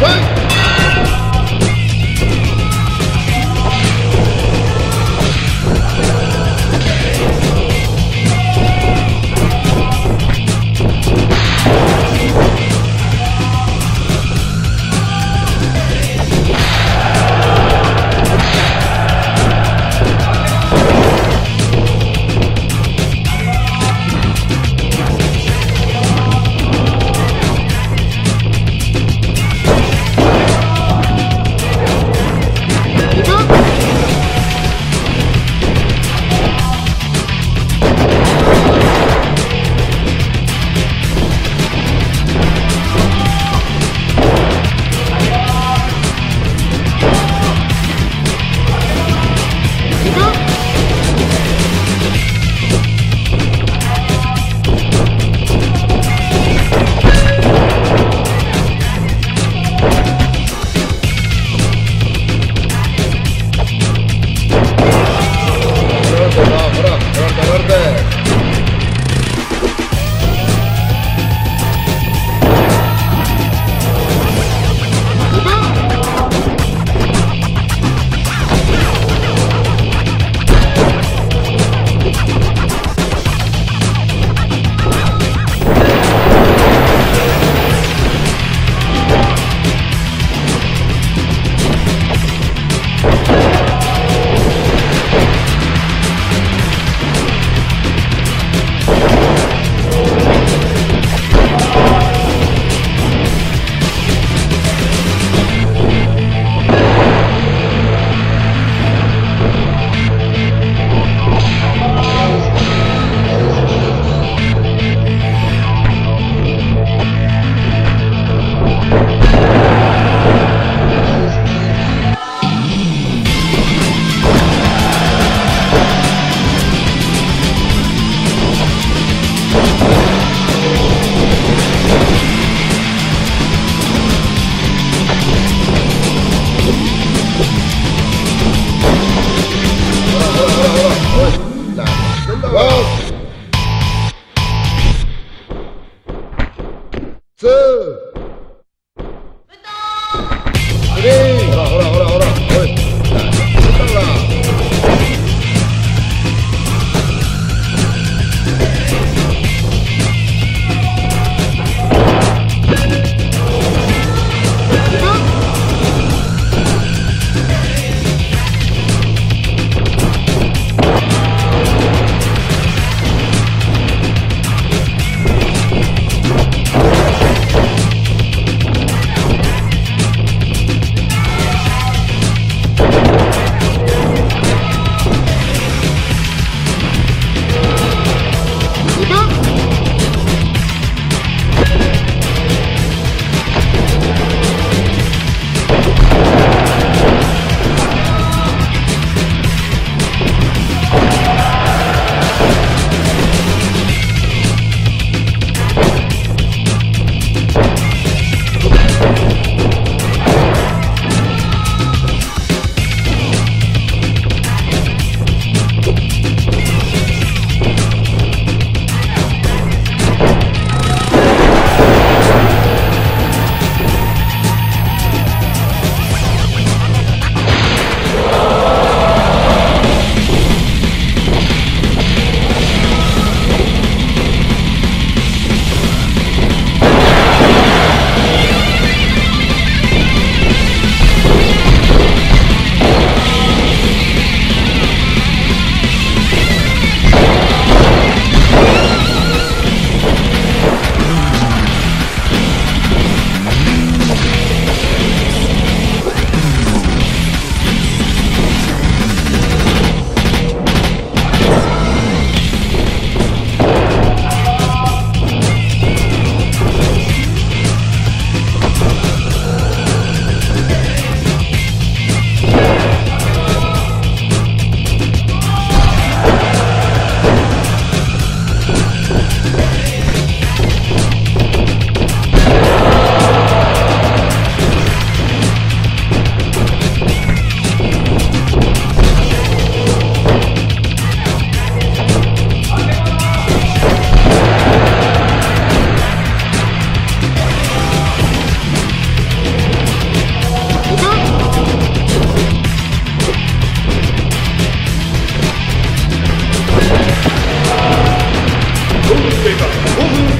四、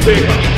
对